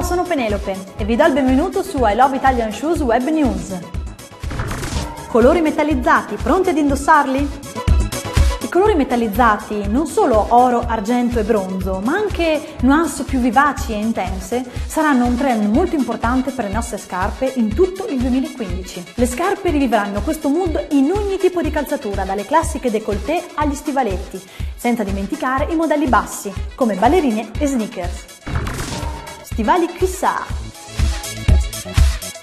sono Penelope e vi do il benvenuto su I Love Italian Shoes Web News. Colori metallizzati, pronti ad indossarli? I colori metallizzati, non solo oro, argento e bronzo, ma anche nuance più vivaci e intense, saranno un trend molto importante per le nostre scarpe in tutto il 2015. Le scarpe rivivranno questo mood in ogni tipo di calzatura, dalle classiche décolleté agli stivaletti, senza dimenticare i modelli bassi, come ballerine e sneakers. Stivali Cuissard.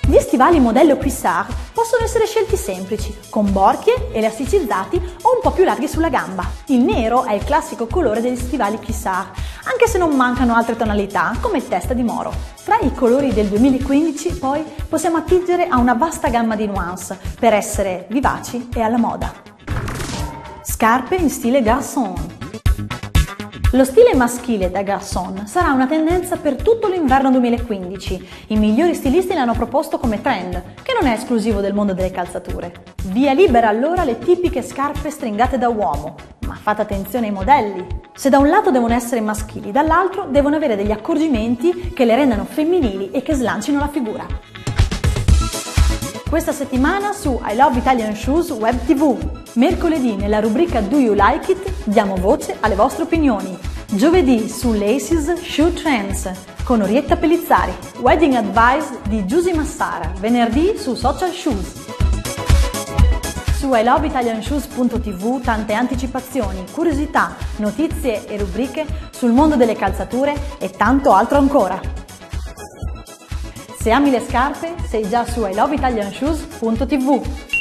Gli stivali modello Cuissard possono essere scelti semplici, con borchie, elasticizzati o un po' più larghi sulla gamba. Il nero è il classico colore degli stivali Cuissard, anche se non mancano altre tonalità, come testa di moro. Tra i colori del 2015, poi, possiamo attingere a una vasta gamma di nuance per essere vivaci e alla moda. Scarpe in stile garçon. Lo stile maschile da garçon sarà una tendenza per tutto l'inverno 2015. I migliori stilisti l'hanno proposto come trend, che non è esclusivo del mondo delle calzature. Via libera allora le tipiche scarpe stringate da uomo, ma fate attenzione ai modelli. Se da un lato devono essere maschili, dall'altro devono avere degli accorgimenti che le rendano femminili e che slancino la figura. Questa settimana su I Love Italian Shoes Web TV. Mercoledì nella rubrica Do You Like It diamo voce alle vostre opinioni. Giovedì su Laces Shoe Trends con Orietta Pellizzari. Wedding Advice di Giusy Massara. Venerdì su Social Shoes. Su iloveitalianshoes.tv tante anticipazioni, curiosità, notizie e rubriche sul mondo delle calzature e tanto altro ancora. Se ami le scarpe, sei già su iloveitalianshoes.tv.